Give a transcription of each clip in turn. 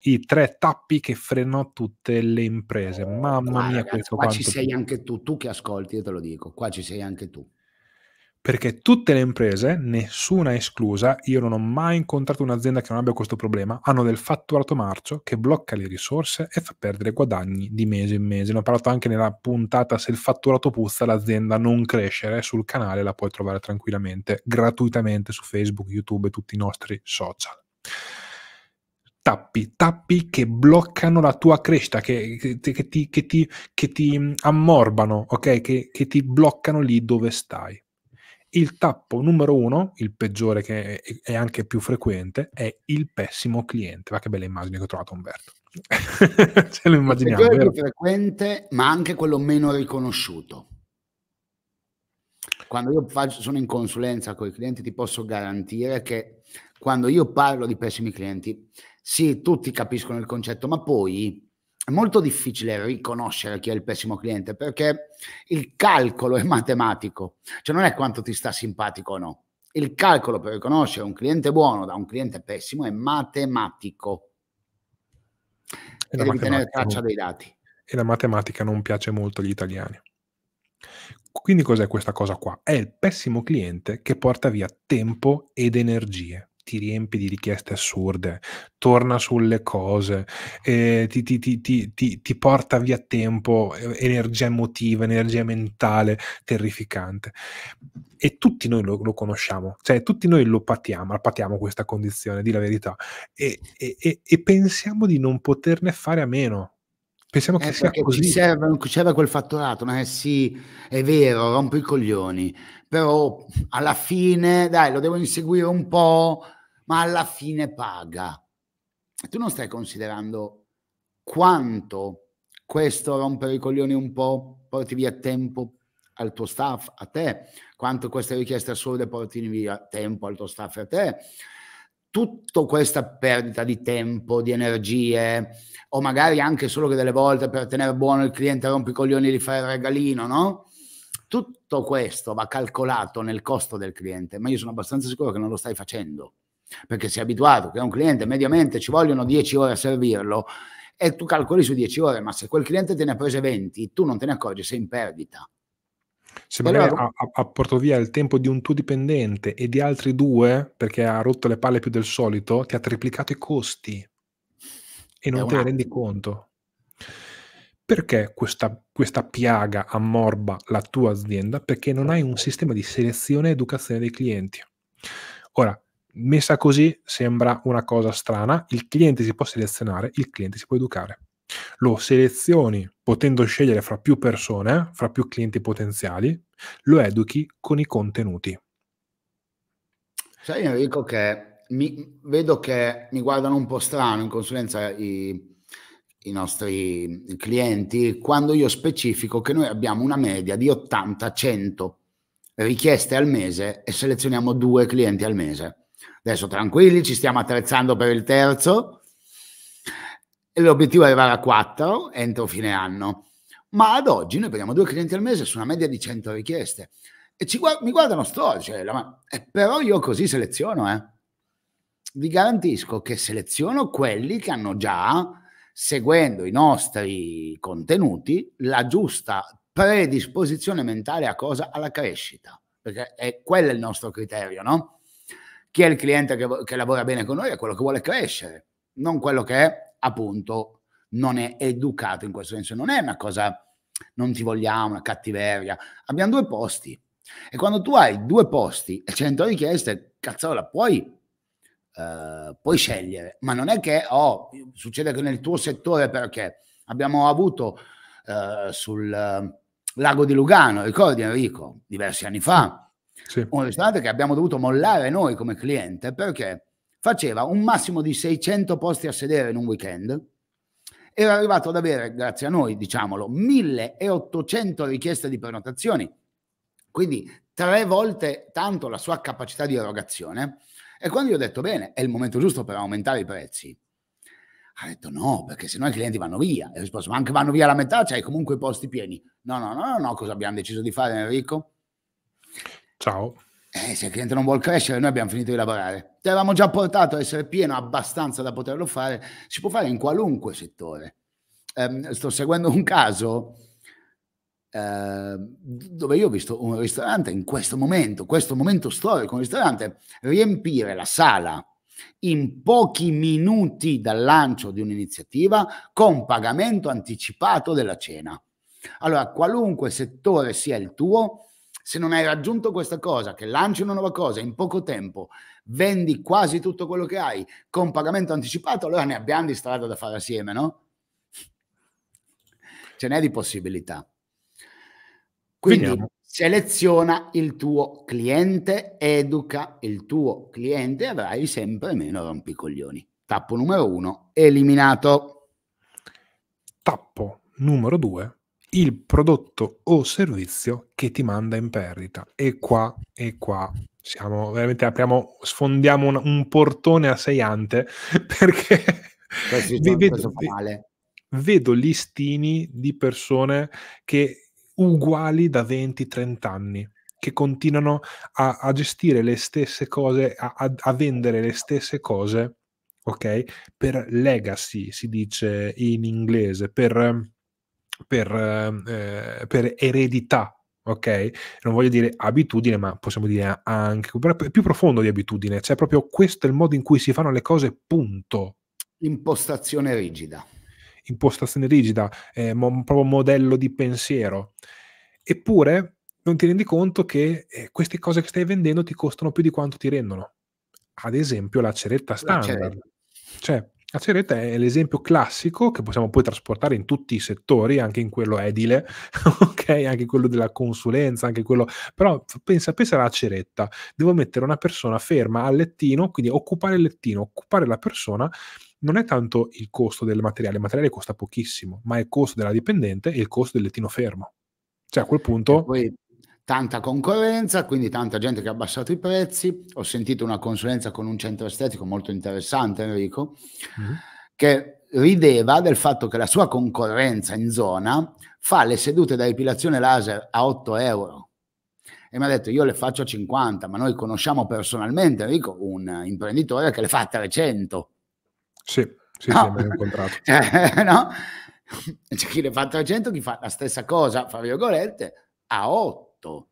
i tre tappi che frenano tutte le imprese. Mamma Qua, mia, ragazzi, questo qua quanto ci sei anche tu, tu che ascolti, io te lo dico, qua ci sei anche tu. Perché tutte le imprese, nessuna esclusa, io non ho mai incontrato un'azienda che non abbia questo problema, hanno del fatturato marcio che blocca le risorse e fa perdere guadagni di mese in mese. Ne ho parlato anche nella puntata se il fatturato puzza, l'azienda non crescere sul canale, la puoi trovare tranquillamente, gratuitamente su Facebook, YouTube e tutti i nostri social. Tappi, tappi che bloccano la tua crescita, che, che, che ti, che, ti, che ti ammorbano, ok? Che, che ti bloccano lì dove stai. Il tappo numero uno, il peggiore che è anche più frequente, è il pessimo cliente. Ma che bella immagine che ho trovato, Umberto. Ce lo immaginiamo. Il più frequente, ma anche quello meno riconosciuto. Quando io faccio, sono in consulenza con i clienti, ti posso garantire che quando io parlo di pessimi clienti, sì, tutti capiscono il concetto, ma poi è molto difficile riconoscere chi è il pessimo cliente perché il calcolo è matematico, cioè non è quanto ti sta simpatico o no. Il calcolo per riconoscere un cliente buono da un cliente pessimo è matematico. E E devi tenere traccia dei dati. e la matematica non piace molto agli italiani. Quindi cos'è questa cosa qua? È il pessimo cliente che porta via tempo ed energie, ti riempie di richieste assurde, torna sulle cose, eh, ti, ti- ti- ti- porta via tempo, energia emotiva, energia mentale terrificante. E tutti noi lo, lo conosciamo, cioè tutti noi lo patiamo, patiamo questa condizione, di la verità, e, e- e- pensiamo di non poterne fare a meno. Pensiamo che Eh, sia così. ci serve, ci serve quel fatturato, no? Eh sì, è vero, rompo i coglioni, però alla fine, dai, lo devo inseguire un po', ma alla fine paga. E tu non stai considerando quanto questo rompere i coglioni un po' porti via tempo al tuo staff, a te, quanto queste richieste assurde porti via tempo al tuo staff e a te. Tutta questa perdita di tempo, di energie, o magari anche solo che delle volte per tenere buono il cliente rompi i coglioni di fare il regalino, no? Tutto questo va calcolato nel costo del cliente, ma io sono abbastanza sicuro che non lo stai facendo, perché sei abituato che un cliente mediamente ci vogliono 10 ore a servirlo e tu calcoli su 10 ore, ma se quel cliente te ne ha prese 20, tu non te ne accorgi, sei in perdita. Se magari ha, ha- portato via il tempo di un tuo dipendente e di altri due, perché ha rotto le palle più del solito, ti ha triplicato i costi e non te ne rendi conto. Perché questa, questa piaga ammorba la tua azienda? Perché non hai un sistema di selezione e educazione dei clienti. Ora, messa così sembra una cosa strana, il cliente si può selezionare, il cliente si può educare. Lo selezioni potendo scegliere fra più persone, fra più clienti potenziali, lo educhi con i contenuti. Sai Enrico che mi, vedo che mi guardano un po' strano in consulenza i, i nostri clienti quando io specifico che noi abbiamo una media di 80-100 richieste al mese e selezioniamo due clienti al mese. Adesso tranquilli, ci stiamo attrezzando per il terzo e l'obiettivo è arrivare a 4 entro fine anno. Ma ad oggi noi prendiamo due clienti al mese su una media di 100 richieste e guard- mi guardano storti, cioè, eh, però io così seleziono, eh. Vi garantisco che seleziono quelli che hanno già, seguendo i nostri contenuti, la giusta predisposizione mentale a cosa? Alla crescita, perché è quello il nostro criterio, no? Chi è il cliente che, che lavora bene con noi è quello che vuole crescere, non quello che appunto non è educato in questo senso. Non è una cosa, non ti vogliamo, una cattiveria. Abbiamo due posti. E quando tu hai due posti e 100 richieste, cazzola, puoi, eh, puoi scegliere, ma non è che oh, succede che nel tuo settore perché abbiamo avuto eh, sul eh, lago di Lugano, ricordi Enrico, diversi anni fa, Sì. un ristorante che abbiamo dovuto mollare noi come cliente perché faceva un massimo di 600 posti a sedere in un weekend. Era arrivato ad avere, grazie a noi, diciamolo, 1800 richieste di prenotazioni, quindi tre volte tanto la sua capacità di erogazione. E quando io ho detto, bene, è il momento giusto per aumentare i prezzi, ha detto no, perché se no i clienti vanno via. E ho risposto, ma anche vanno via la metà, c'hai comunque i posti pieni. No, no, no, no, cosa abbiamo deciso di fare Enrico? Ciao. Eh, se il cliente non vuole crescere, noi abbiamo finito di lavorare. Ti avevamo già portato a essere pieno abbastanza da poterlo fare. Si può fare in qualunque settore. Eh, sto seguendo un caso eh, dove io ho visto un ristorante in questo momento, questo momento storico, un ristorante riempire la sala in pochi minuti dal lancio di un'iniziativa con pagamento anticipato della cena. Allora, qualunque settore sia il tuo, se non hai raggiunto questa cosa, che lanci una nuova cosa in poco tempo, vendi quasi tutto quello che hai con pagamento anticipato, allora ne abbiamo di strada da fare assieme, no? Ce n'è di possibilità. Quindi Vediamo. seleziona il tuo cliente, educa il tuo cliente e avrai sempre meno rompicoglioni. Tappo numero uno, eliminato. Tappo numero due, il prodotto o servizio che ti manda in perdita. E qua, e qua, siamo veramente apriamo, sfondiamo un, un portone a sei ante perché vedo, vedo listini di persone che uguali da 20-30 anni che continuano a, a, gestire le stesse cose, a, a, a, vendere le stesse cose, ok? Per legacy si dice in inglese, per, per, eh, per eredità, ok? Non voglio dire abitudine, ma possiamo dire anche più profondo di abitudine, cioè proprio questo è il modo in cui si fanno le cose, punto. Impostazione rigida impostazione rigida, eh, mo- proprio modello di pensiero. Eppure non ti rendi conto che eh, queste cose che stai vendendo ti costano più di quanto ti rendono. Ad esempio la ceretta standard. La ceretta. Cioè, la ceretta è l'esempio classico che possiamo poi trasportare in tutti i settori, anche in quello edile, ok? Anche quello della consulenza, anche quello... Però pensa, pensa alla ceretta. Devo mettere una persona ferma al lettino, quindi occupare il lettino, occupare la persona non è tanto il costo del materiale, il materiale costa pochissimo, ma è il costo della dipendente e il costo del lettino fermo. Cioè a quel punto... Poi tanta concorrenza, quindi tanta gente che ha abbassato i prezzi. Ho sentito una consulenza con un centro estetico molto interessante, Enrico, mm-hmm. che rideva del fatto che la sua concorrenza in zona fa le sedute da epilazione laser a 8 euro. E mi ha detto, io le faccio a 50, ma noi conosciamo personalmente, Enrico, un imprenditore che le fa a 300. Sì, sì, no. sì, incontrato. Eh, no? C'è chi le fa a 300, chi fa la stessa cosa, fra virgolette, a 8.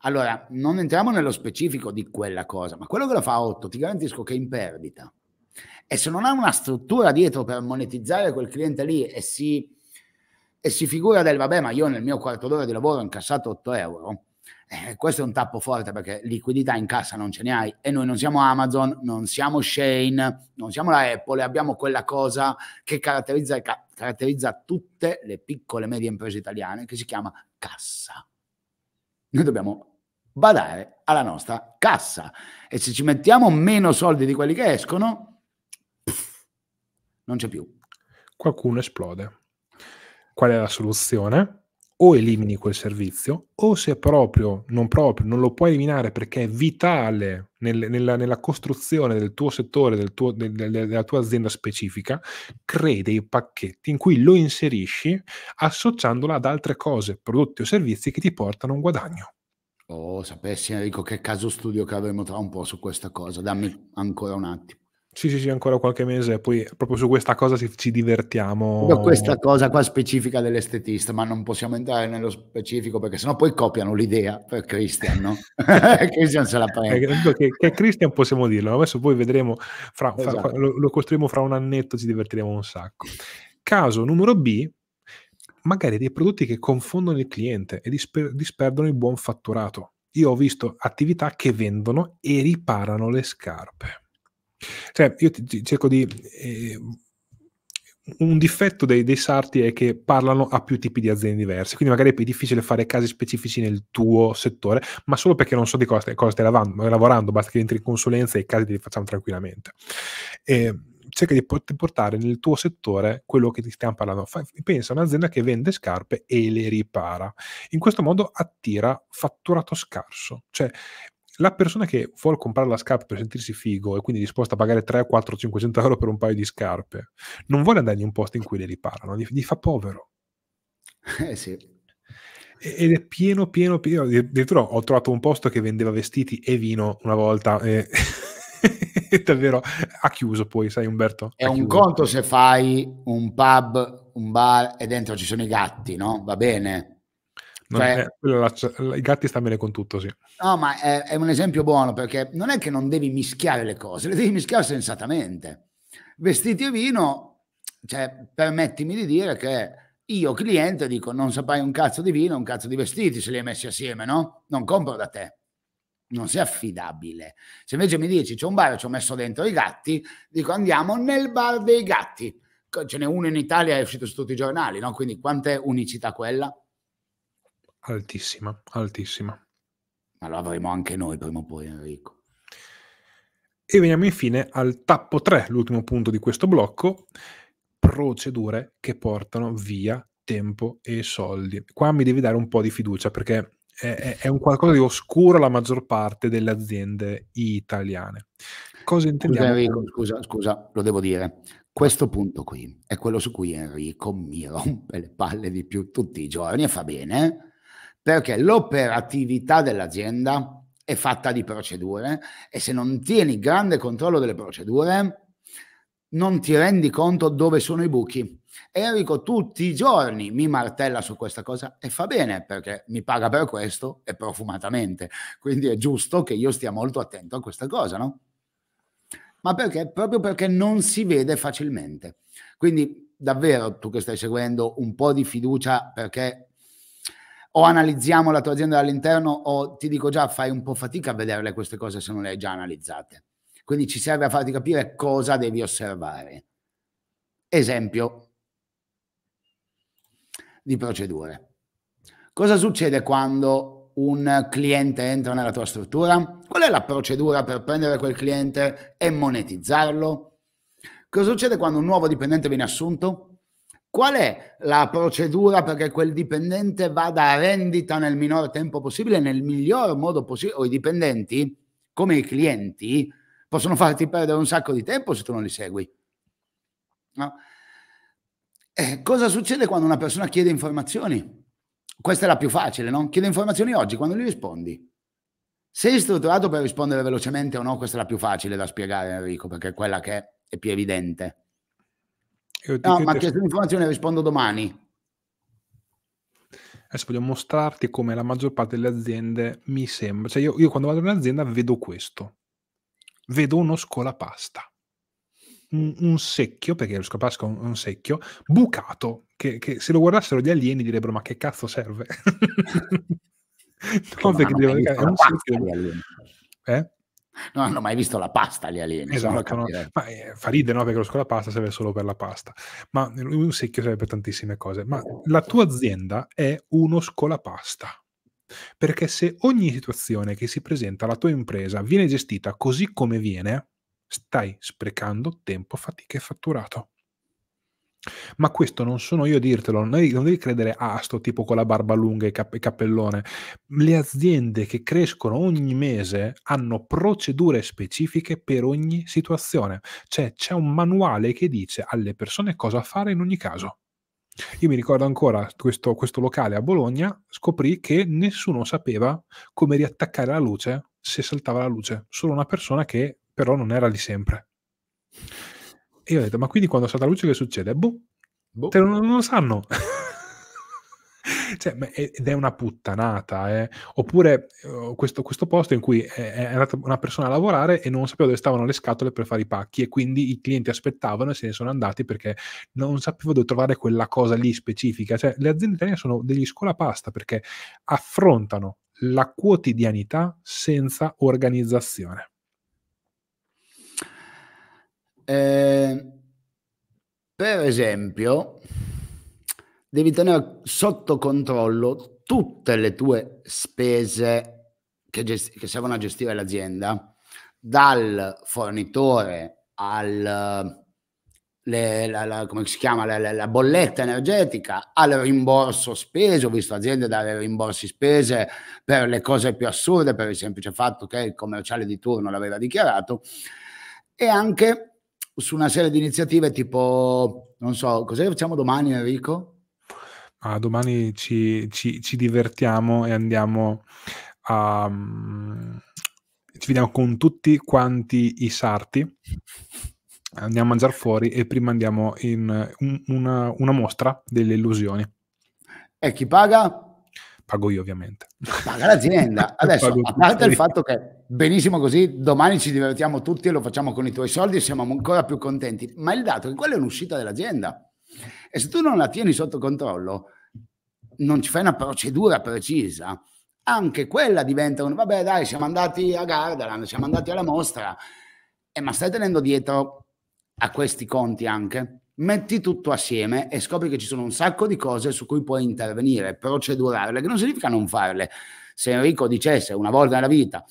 Allora, non entriamo nello specifico di quella cosa, ma quello che lo fa a 8 ti garantisco che è in perdita. E se non ha una struttura dietro per monetizzare quel cliente lì e si, e si figura del vabbè, ma io nel mio quarto d'ora di lavoro ho incassato 8 euro, eh, questo è un tappo forte perché liquidità in cassa non ce ne hai e noi non siamo Amazon, non siamo Shane, non siamo la Apple, abbiamo quella cosa che caratterizza, ca- caratterizza tutte le piccole e medie imprese italiane che si chiama cassa. Noi dobbiamo badare alla nostra cassa e se ci mettiamo meno soldi di quelli che escono, pff, non c'è più. Qualcuno esplode. Qual è la soluzione? o elimini quel servizio o se proprio non proprio non lo puoi eliminare perché è vitale nel, nella, nella, costruzione del tuo settore, del tuo, del, del, della tua azienda specifica, crei dei pacchetti in cui lo inserisci associandolo ad altre cose, prodotti o servizi che ti portano un guadagno. Oh, sapessi Enrico che caso studio che avremo tra un po' su questa cosa, dammi ancora un attimo. Sì, sì, sì, ancora qualche mese, e poi proprio su questa cosa ci, ci divertiamo. Proprio questa cosa qua specifica dell'estetista, ma non possiamo entrare nello specifico perché sennò poi copiano l'idea per Christian, no? Christian se la prende. Eh, che, che Christian possiamo dirlo, adesso poi vedremo, fra, esatto. fra, lo, lo costruiremo fra un annetto, ci divertiremo un sacco. Caso numero B, magari dei prodotti che confondono il cliente e disper- disperdono il buon fatturato. Io ho visto attività che vendono e riparano le scarpe. Cioè, io ti, ti cerco di... Eh, un difetto dei, dei, sarti è che parlano a più tipi di aziende diverse, quindi magari è difficile fare casi specifici nel tuo settore, ma solo perché non so di cosa, cosa stai lavorando, lavorando, basta che entri in consulenza e i casi li facciamo tranquillamente. E cerca di portare nel tuo settore quello che ti stiamo parlando. pensa a un'azienda che vende scarpe e le ripara. In questo modo attira fatturato scarso. Cioè, la persona che vuole comprare la scarpa per sentirsi figo e quindi è disposta a pagare 3, 4, 500 euro per un paio di scarpe, non vuole andare in un posto in cui le riparano, gli, gli fa povero. Eh sì. ed è pieno, pieno, pieno. Addirittura ho trovato un posto che vendeva vestiti e vino una volta. E... davvero ha chiuso poi, sai Umberto? È un conto se fai un pub, un bar e dentro ci sono i gatti, no? Va bene. Cioè, è, I gatti stanno bene con tutto, sì. No, ma è, è, un esempio buono perché non è che non devi mischiare le cose, le devi mischiare sensatamente. Vestiti e vino, cioè, permettimi di dire che io cliente dico non saprai un cazzo di vino, un cazzo di vestiti se li hai messi assieme, no? Non compro da te. Non sei affidabile. Se invece mi dici c'è un bar ci ho messo dentro i gatti, dico andiamo nel bar dei gatti. Ce n'è uno in Italia, è uscito su tutti i giornali, no? Quindi quant'è unicità quella? Altissima, altissima. Ma lo avremo anche noi prima o poi, Enrico. E veniamo infine al tappo 3, l'ultimo punto di questo blocco, procedure che portano via tempo e soldi. Qua mi devi dare un po' di fiducia perché è, è un qualcosa di oscuro la maggior parte delle aziende italiane. Cosa intendiamo? Scusa, Enrico, scusa, scusa, lo devo dire. Questo punto qui è quello su cui Enrico mi rompe le palle di più tutti i giorni e fa bene, perché l'operatività dell'azienda è fatta di procedure e se non tieni grande controllo delle procedure non ti rendi conto dove sono i buchi. Enrico tutti i giorni mi martella su questa cosa e fa bene perché mi paga per questo e profumatamente. Quindi è giusto che io stia molto attento a questa cosa, no? Ma perché? Proprio perché non si vede facilmente. Quindi davvero tu che stai seguendo un po' di fiducia perché o analizziamo la tua azienda dall'interno o ti dico già fai un po' fatica a vederle queste cose se non le hai già analizzate. Quindi ci serve a farti capire cosa devi osservare. Esempio di procedure. Cosa succede quando un cliente entra nella tua struttura? Qual è la procedura per prendere quel cliente e monetizzarlo? Cosa succede quando un nuovo dipendente viene assunto? Qual è la procedura perché quel dipendente vada a rendita nel minor tempo possibile, nel miglior modo possibile? O i dipendenti, come i clienti, possono farti perdere un sacco di tempo se tu non li segui. No? Eh, cosa succede quando una persona chiede informazioni? Questa è la più facile, no? Chiede informazioni oggi, quando gli rispondi? Sei strutturato per rispondere velocemente o no? Questa è la più facile da spiegare, Enrico, perché è quella che è più evidente. No, ma chiesto un'informazione rispondo domani. Adesso voglio mostrarti come la maggior parte delle aziende mi sembra. Cioè io, io quando vado in un'azienda vedo questo. Vedo uno scolapasta. Un, un secchio, perché lo scolapasta è un, un secchio, bucato, che, che, se lo guardassero gli alieni direbbero ma che cazzo serve? no, perché devo, è un secchio. Eh? non hanno mai visto la pasta gli alieni. Esatto, no? ma, eh, fa ridere no? perché lo scolapasta serve solo per la pasta, ma un secchio serve per tantissime cose. Ma la tua azienda è uno scolapasta. Perché se ogni situazione che si presenta alla tua impresa viene gestita così come viene, stai sprecando tempo, fatica e fatturato. Ma questo non sono io a dirtelo, non devi, credere a sto tipo con la barba lunga e cap- cappellone. Le aziende che crescono ogni mese hanno procedure specifiche per ogni situazione. Cioè c'è un manuale che dice alle persone cosa fare in ogni caso. Io mi ricordo ancora questo, questo locale a Bologna, scoprì che nessuno sapeva come riattaccare la luce se saltava la luce, solo una persona che però non era lì sempre. E io ho detto, ma quindi quando salta la luce che succede? Boh, boh. Cioè, non, non, lo sanno. cioè, ed è una puttanata. Eh. Oppure uh, questo, questo, posto in cui è, andata una persona a lavorare e non sapeva dove stavano le scatole per fare i pacchi e quindi i clienti aspettavano e se ne sono andati perché non sapeva dove trovare quella cosa lì specifica. Cioè, le aziende italiane sono degli scolapasta perché affrontano la quotidianità senza organizzazione. Eh, per esempio, devi tenere sotto controllo tutte le tue spese che, gest- che servono a gestire l'azienda, dal fornitore al le, la, la, come si chiama, la, la, bolletta energetica al rimborso spese. Ho visto aziende dare rimborsi spese per le cose più assurde, per il semplice fatto che il commerciale di turno l'aveva dichiarato, e anche su una serie di iniziative tipo, non so, cosa facciamo domani Enrico? Ah, domani ci, ci, ci divertiamo e andiamo a... Mm, ci vediamo con tutti quanti i sarti andiamo a mangiare fuori e prima andiamo in un, una, una, mostra delle illusioni. E chi paga? Pago io ovviamente. Paga l'azienda. Adesso, a parte il fatto che benissimo così, domani ci divertiamo tutti e lo facciamo con i tuoi soldi e siamo ancora più contenti, ma il dato è che quella è un'uscita dell'azienda. E se tu non la tieni sotto controllo, non ci fai una procedura precisa, anche quella diventa un vabbè dai siamo andati a Gardaland, siamo andati alla mostra, eh, ma stai tenendo dietro a questi conti anche, metti tutto assieme e scopri che ci sono un sacco di cose su cui puoi intervenire, procedurarle, che non significa non farle. Se Enrico dicesse una volta nella vita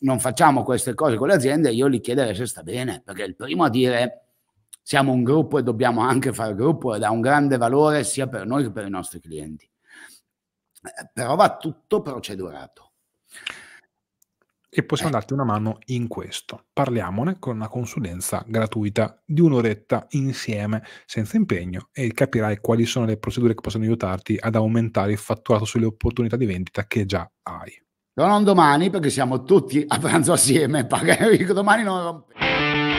non facciamo queste cose con le aziende, io gli chiederei se sta bene, perché il primo a dire siamo un gruppo e dobbiamo anche fare gruppo ed ha un grande valore sia per noi che per i nostri clienti. Eh, però va tutto procedurato e possiamo darti una mano in questo. Parliamone con una consulenza gratuita di un'oretta insieme, senza impegno, e capirai quali sono le procedure che possono aiutarti ad aumentare il fatturato sulle opportunità di vendita che già hai. Non domani, perché siamo tutti a pranzo assieme, domani non.